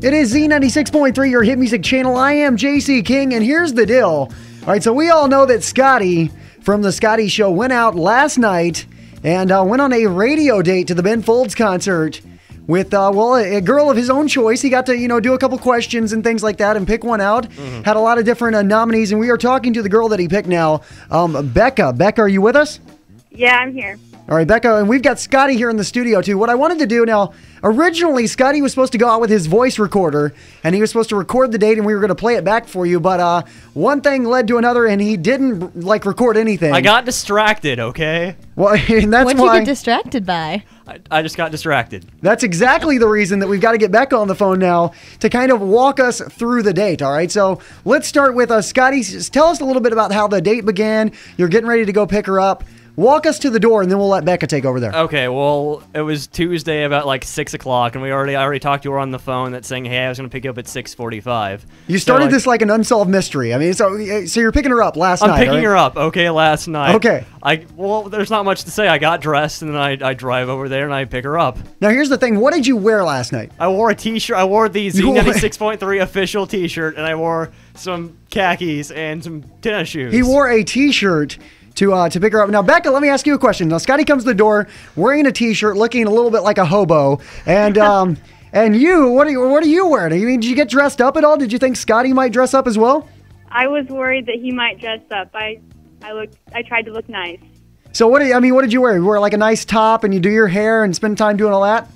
It is Z96.3, your hit music channel. I am JC King, and here's the deal. All right, so we all know that Scotty from The Scotty Show went out last night and uh, went on a radio date to the Ben Folds concert with, uh, well, a, a girl of his own choice. He got to, you know, do a couple questions and things like that and pick one out. Had a lot of different uh, nominees, and we are talking to the girl that he picked now, um, Becca. Becca, are you with us? Yeah, I'm here. All right, Becca, and we've got Scotty here in the studio too. What I wanted to do now, originally, Scotty was supposed to go out with his voice recorder, and he was supposed to record the date, and we were going to play it back for you. But uh, one thing led to another, and he didn't like record anything. I got distracted, okay? well, and that's What'd you get distracted by? I, I just got distracted. That's exactly the reason that we've got to get Becca on the phone now to kind of walk us through the date. All right, so let's start with uh, Scotty. s- Tell us a little bit about how the date began. You're getting ready to go pick her up. Walk us to the door, and then we'll let Becca take over there. Okay, well, it was Tuesday about like six o'clock, and we already I already talked to her on the phone that saying, "Hey, I was gonna pick you up at 6:45." You So, started like, this like an unsolved mystery. I mean, so so you're picking her up last night. I'm picking right? her up. Okay, last night. Okay. I well, there's not much to say. I got dressed, and then I, I drive over there and I pick her up. Now here's the thing. What did you wear last night? I wore a T-shirt. I wore the You wore- Z96.3 official T-shirt, and I wore some khakis and some tennis shoes. He wore a T-shirt to uh, to pick her up. Now, Becca, let me ask you a question. Now, Scotty comes to the door wearing a T-shirt, looking a little bit like a hobo, and um, and you, what are you, what are you wearing? I mean, did you get dressed up at all? Did you think Scotty might dress up as well? I was worried that he might dress up. I, I looked. I tried to look nice. So what? do you- I mean, what did you wear? You wear like a nice top, and you do your hair and spend time doing all that.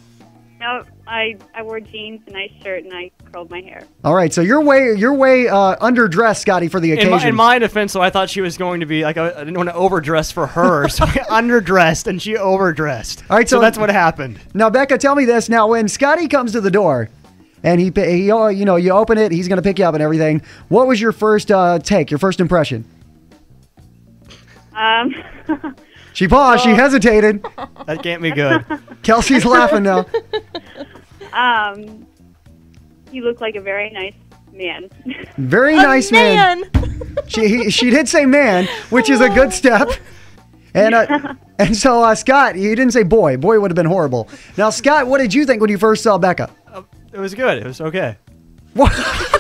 No, I, I wore jeans, a nice shirt, and I curled my hair. All right, so you're way you're way uh, underdressed, Scotty, for the In occasion. my, in my defense, so I thought she was going to be like I, I didn't want to overdress for her, so I underdressed and she overdressed. All right, so- so that's what happened. Now, Becca, tell me this. Now, when Scotty comes to the door, and he, he you know, you open it, he's going to pick you up and everything. What was your first uh, take? Your first impression? Um, She paused. She hesitated. That can't be good. Kelsey's laughing now. Um, he looked like a very nice man. Very A nice man. man. She he, she did say man, which is a good step. And uh, and so uh, Scott, you didn't say boy. Boy would have been horrible. Now, Scott, what did you think when you first saw Becca? Uh, it was good. It was okay. What?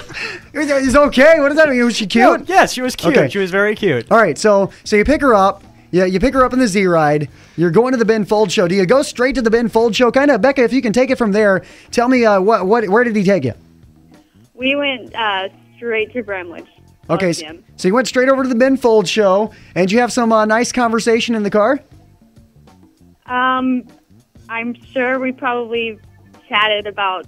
Is okay? What does that mean? Was she cute? No, yes, she was cute. Okay. She was very cute. All right, so so you pick her up. Yeah, you pick her up in the Z ride. You're going to the Ben Folds show. Do you go straight to the Ben Folds show? Kind of, Becca. If you can take it from there, tell me uh, what what where did he take you? we went uh, straight to Bramlage. Okay, so, so you went straight over to the Ben Folds show, and you have some uh, nice conversation in the car. Um, I'm sure we probably chatted about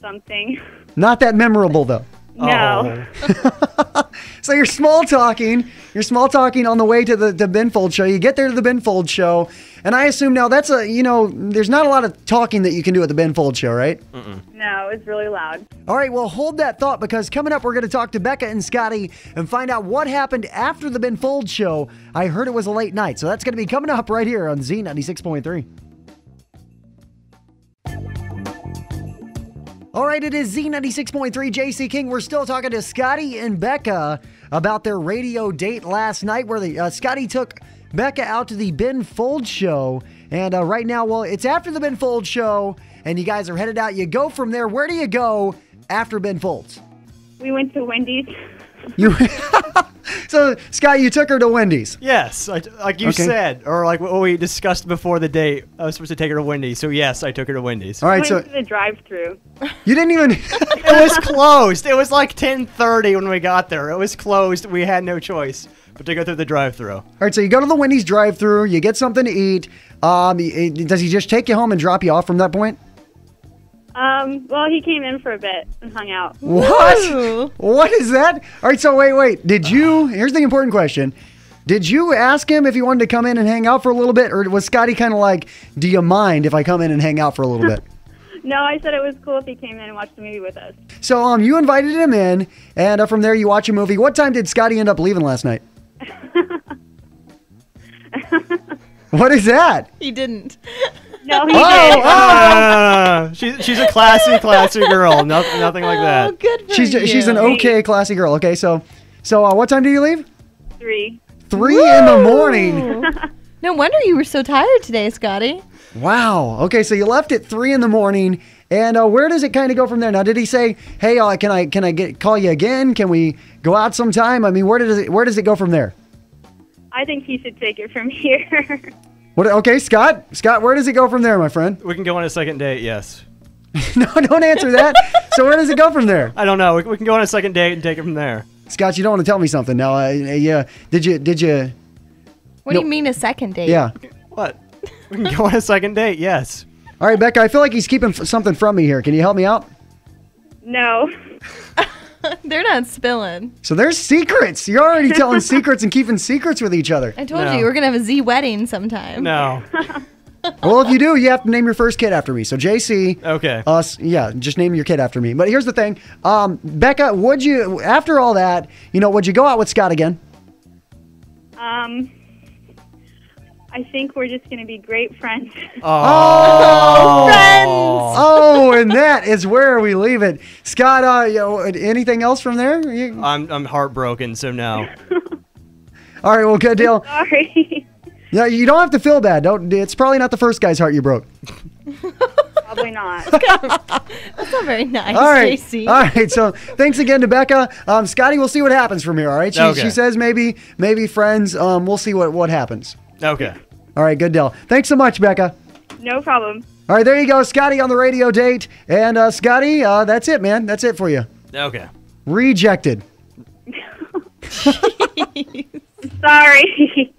something. Not that memorable though. no. Oh. So you're small talking. You're small talking on the way to the, the Ben Folds show. You get there to the Ben Folds show, and I assume now that's a you know there's not a lot of talking that you can do at the Ben Folds show, right? No, it's really loud. All right, well, hold that thought because coming up, we're going to talk to Becca and Scotty and find out what happened after the Ben Folds show. I heard it was a late night, so that's going to be coming up right here on Z96.3. All right, it is Z96.3 JC King. We're still talking to Scotty and Becca about their radio date last night where the, uh, Scotty took Becca out to the Ben Folds show. And uh, right now, well, it's after the Ben Folds show, and you guys are headed out. You go from there. Where do you go after Ben Folds? We went to Wendy's. You so Scott, you took her to Wendy's. Yes, I, like you Okay. said, or like what we discussed before the date. I was supposed to take her to Wendy's, so yes, I took her to Wendy's. All right, went so to the drive-through. you didn't even. It was closed. It was like 10:30 when we got there. It was closed. We had no choice but to go through the drive-through. All right, so you go to the Wendy's drive-through. You get something to eat. Um, does he just take you home and drop you off from that point? Um, well, he came in for a bit and hung out. What? Ooh. What is that? All right, so wait, wait. Did you? Here's the important question. Did you ask him if he wanted to come in and hang out for a little bit, or was Scotty kind of like, "Do you mind if I come in and hang out for a little bit"? No, I said it was cool if he came in and watched the movie with us. So, um, you invited him in, and uh, from there you watch a movie. What time did Scotty end up leaving last night? what is that? He didn't. No, he Oh, did. oh. Ah, she's she's a classy, classy girl. Nothing, nothing like Oh, that. good for She's you. she's an okay, classy girl. Okay, so so uh, what time do you leave? Three. Three in the morning. No wonder you were so tired today, Scotty. Wow. Okay, so you left at three in the morning, and uh, where does it kind of go from there? Now, did he say, "Hey, uh, can I can I get call you again? Can we go out sometime?" I mean, where does it where does it go from there? I think he should take it from here. What? Okay, Scott. Scott, where does it go from there, my friend? We can go on a second date. Yes. no, don't answer that. so where does it go from there, I don't know. We, we can go on a second date and take it from there. Scott? You don't want to tell me something now. Uh, yeah. Did you did you? What No. do you mean a second date? Yeah. What? We can go on a second date. Yes. All right, Becca. I feel like he's keeping f- something from me here. Can you help me out? no. They're not spilling. So there's secrets. You're already telling secrets and keeping secrets with each other. I told No. you we're gonna have a Z wedding sometime. No. Well, if you do, you have to name your first kid after me. So JC. Okay. Us, yeah, just name your kid after me. But here's the thing, um, Becca, would you after all that, you know, would you go out with Scott again? Um, I think we're just going to be great friends. Oh. Friends. Oh, and that is where we leave it. Scott, uh, you know, anything else from there? You- I'm I'm heartbroken. So no. all right, well, good deal. Sorry. Yeah, you don't have to feel bad. Don't. It's probably not the first guy's heart you broke. Probably not. That's not very nice, All right. JC. All right. So thanks again to Becca. Um, Scotty, we'll see what happens from here. All right. She, Okay. she says maybe maybe friends. Um, we'll see what what happens. Okay. All right. Good deal. Thanks so much, Becca. No problem. All right. There you go, Scotty on the radio date. And uh, Scotty, uh, that's it, man. That's it for you. Okay. Rejected. Sorry.